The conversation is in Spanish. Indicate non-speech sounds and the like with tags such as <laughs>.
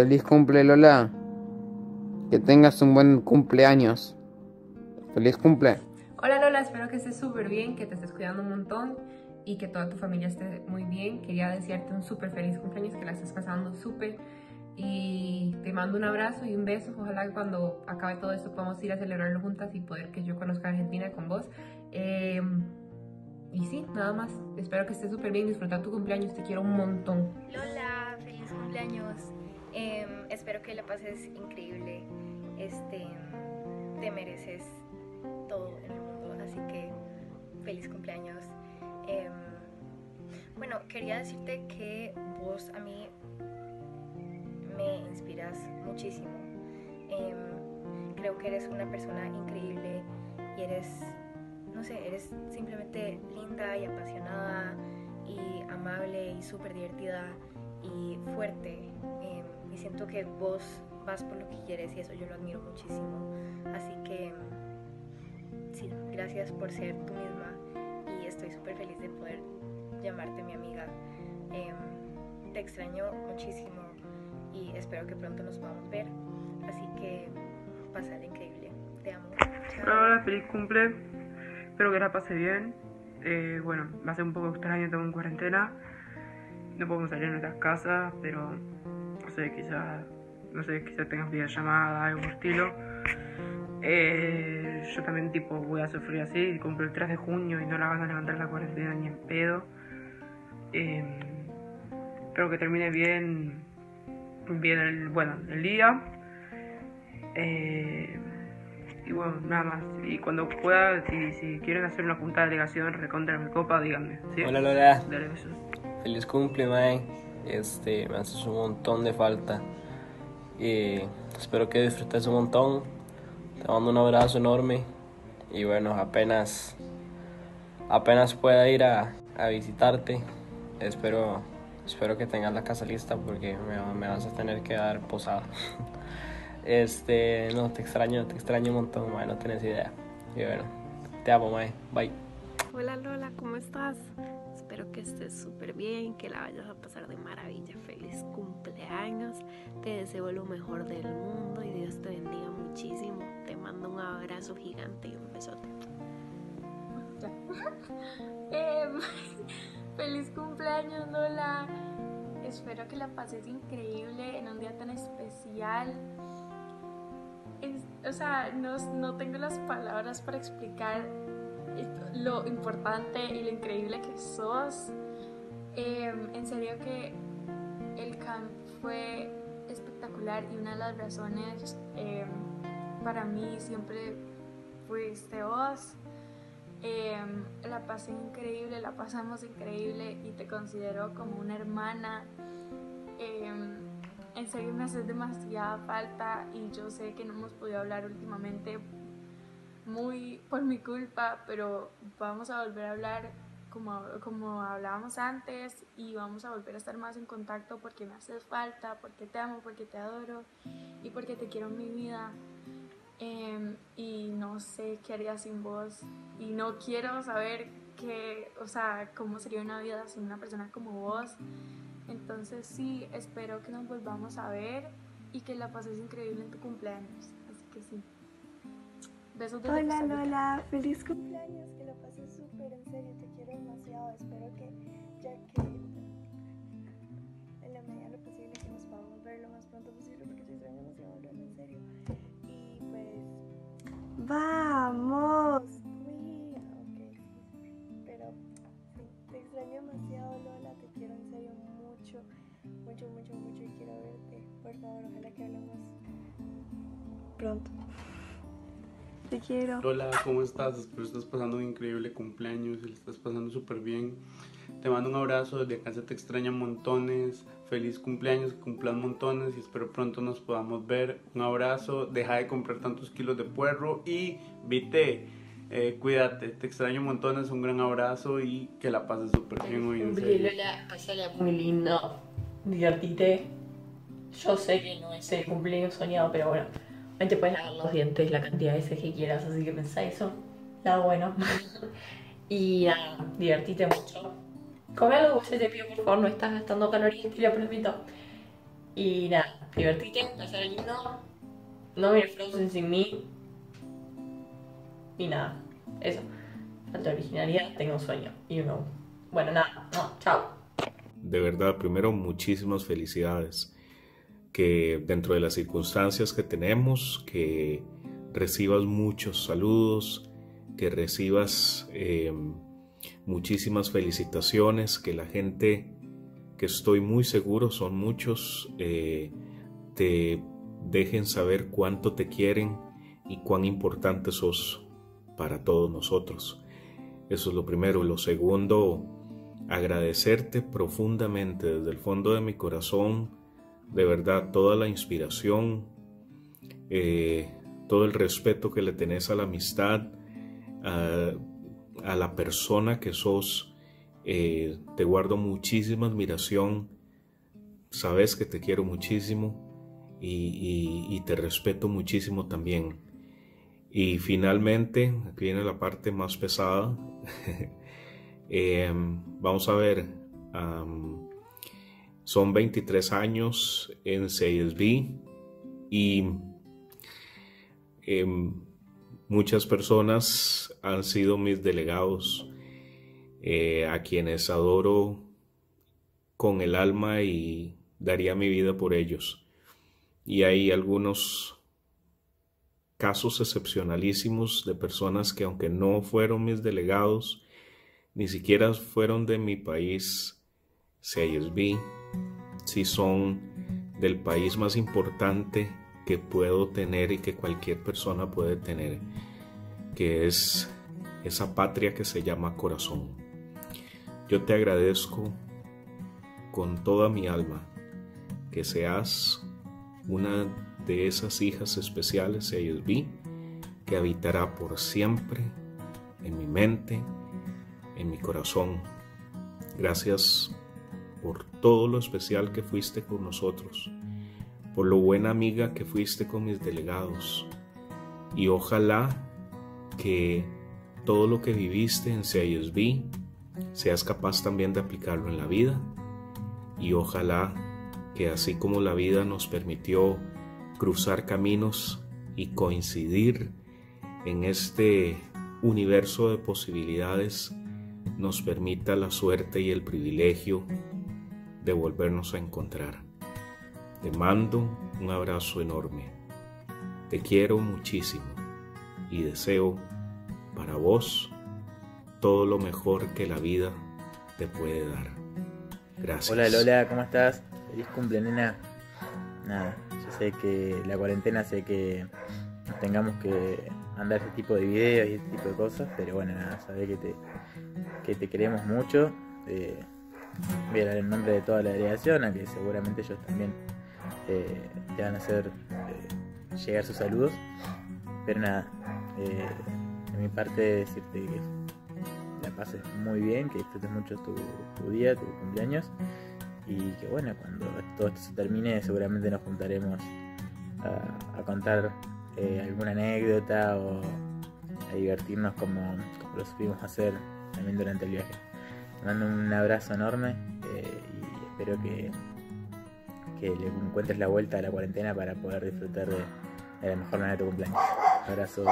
Feliz cumple Lola. Que tengas un buen cumpleaños. Feliz cumple. Hola Lola, espero que estés súper bien, que te estés cuidando un montón y que toda tu familia esté muy bien. Quería desearte un súper feliz cumpleaños, que la estés pasando súper. Y te mando un abrazo y un beso. Ojalá que cuando acabe todo esto podamos ir a celebrarlo juntas y poder que yo conozca Argentina con vos. Eh, y sí, nada más. Espero que estés súper bien, disfrutar tu cumpleaños. Te quiero un montón. Lola, feliz cumpleaños. Eh, espero que la pases increíble. Este, te mereces todo en el mundo, así que feliz cumpleaños. Eh, bueno, quería decirte que vos a mí me inspiras muchísimo. Eh, creo que eres una persona increíble y eres, no sé, eres simplemente linda y apasionada y amable y súper divertida y fuerte. Eh, y siento que vos vas por lo que quieres y eso yo lo admiro muchísimo. Así que sí, gracias por ser tú misma y estoy súper feliz de poder llamarte mi amiga. Eh, te extraño muchísimo y espero que pronto nos podamos ver. Así que pasar increíble. Te amo. Hola, feliz cumple. Espero que la pase bien. Eh, bueno, va a ser un poco extraño, estamos en cuarentena. No podemos salir de nuestras casas, pero no sé, quizás no sé, quizás tengas videollamada, algo por estilo. Eh, yo también tipo voy a sufrir así, cumplo el 3 de junio y no la van a levantar la cuarentena ni en pedo. Eh, espero que termine bien, bien el, bueno, el día. Eh, y bueno, nada más. Y cuando pueda, si, si quieren hacer una junta de delegación, recontra mi copa, díganme. ¿sí? Hola Lola, Dale besos. Feliz cumple, mae. Este, me haces un montón de falta. Y espero que disfrutes un montón. Te mando un abrazo enorme. Y bueno, apenas, apenas pueda ir a, visitarte, espero, espero que tengas la casa lista porque me, me vas a tener que dar posada. <laughs> Este, no, te extraño, te extraño un montón, mae, no tienes idea. Y bueno, te amo, mae. Bye. Hola Lola, ¿cómo estás? Espero que estés súper bien, que la vayas a pasar de maravilla. Feliz cumpleaños. Te deseo lo mejor del mundo y Dios te bendiga muchísimo. Te mando un abrazo gigante y un besote. <laughs> Em, <laughs> feliz cumpleaños, Lola. Espero que la pases increíble en un día tan especial. Es- o sea, no, no tengo las palabras para explicar lo importante y lo increíble que sos. Em, en serio que el camp fue espectacular y una de las razones em, para mí siempre fuiste vos. Em, la pasé increíble, la pasamos increíble y te considero como una hermana. En serio me haces demasiada falta y yo sé que no hemos podido hablar últimamente muy por mi culpa, pero vamos a volver a hablar como, como hablábamos antes y vamos a volver a estar más en contacto porque me haces falta, porque te amo, porque te adoro y porque te quiero en mi vida. Em, y no sé qué haría sin vos y no quiero saber que, o sea, cómo sería una vida sin una persona como vos. Entonces sí, espero que nos volvamos a ver y que la pases increíble en tu cumpleaños. Así que sí. Besos Hola. Lola, feliz cumpleaños, que lo pases súper, en serio, te quiero demasiado, espero que ya que en la medida de lo posible que nos podamos ver lo más pronto posible porque te extraño demasiado, Lola, en serio. Y pues, vamos. Uy, ok, pero sí, te extraño demasiado, Lola, te quiero en serio mucho, mucho, mucho, mucho y quiero verte. Por favor, ojalá que hablemos pronto. Te quiero. Hola, ¿cómo estás? Espero estás pasando un increíble cumpleaños y le estás pasando súper bien. Te mando un abrazo, desde acá se te extraña montones. Feliz cumpleaños, que cumplas montones y espero pronto nos podamos ver. Un abrazo, deja de comprar tantos kilos de puerro y vite, eh, cuídate, te extraño montones, un gran abrazo y que la pases súper bien hoy en serio. Lola, pasala muy lindo, divertite. Yo sé que no es el cumpleaños soñado, pero bueno, te puedes lavar los dientes la cantidad de veces que quieras, así que pensá eso. Nada bueno. <laughs> y nada, divertite mucho. Come algo se te pido, por favor, no estás gastando calorías, te lo prometo. Y nada, divertite, pasar lindo. No mires Frozen sin mí. Y nada, eso. Falta originalidad, tengo un sueño. You know. Bueno, nada, no, chao. De verdad, primero, muchísimas felicidades. Que dentro de las circunstancias que tenemos, que recibas muchos saludos, que recibas eh, muchísimas felicitaciones, que la gente, que estoy muy seguro son muchos, eh, te dejen saber cuánto te quieren y cuán importante sos para todos nosotros. Eso es lo primero. Lo segundo, agradecerte profundamente desde el fondo de mi corazón, de verdad, toda la inspiración, eh, todo el respeto que le tenés a la amistad, a, la persona que sos. Eh, te guardo muchísima admiración, sabes que te quiero muchísimo y, te respeto muchísimo también. Y finalmente, aquí viene la parte más pesada. <laughs> Em, vamos a ver, son 23 años en CSB y em, muchas personas han sido mis delegados eh, a quienes adoro con el alma y daría mi vida por ellos. Y hay algunos casos excepcionalísimos de personas que aunque no fueron mis delegados, ni siquiera fueron de mi país, CISB, si son del país más importante que puedo tener y que cualquier persona puede tener, que es esa patria que se llama corazón. Yo te agradezco con toda mi alma que seas una de esas hijas especiales, CISB, que habitará por siempre en mi mente, en mi corazón. Gracias por todo lo especial que fuiste con nosotros, por lo buena amiga que fuiste con mis delegados. Y ojalá que todo lo que viviste en CISB seas capaz también de aplicarlo en la vida. Y ojalá que así como la vida nos permitió cruzar caminos y coincidir en este universo de posibilidades, nos permita la suerte y el privilegio de volvernos a encontrar. Te mando un abrazo enorme. Te quiero muchísimo y deseo para vos todo lo mejor que la vida te puede dar. Gracias. Hola Lola, ¿cómo estás? Feliz cumple, nena. Nada, yo sé que la cuarentena sé que tengamos que mandar este tipo de videos y este tipo de cosas, pero bueno, nada, sabés que te, que te queremos mucho. Eh, voy a dar el nombre de toda la delegación, a que seguramente ellos también eh, te van a hacer eh, llegar sus saludos. Pero nada, de mi parte decirte que la pases muy bien, que disfrutes mucho tu, tu día, tu cumpleaños y que bueno, cuando todo esto se termine seguramente nos juntaremos a, contar eh, alguna anécdota o a divertirnos como, lo supimos hacer también durante el viaje. Te mando un abrazo enorme eh, y espero que, que le encuentres la vuelta a la cuarentena para poder disfrutar de, de la mejor manera de tu cumpleaños. Abrazo.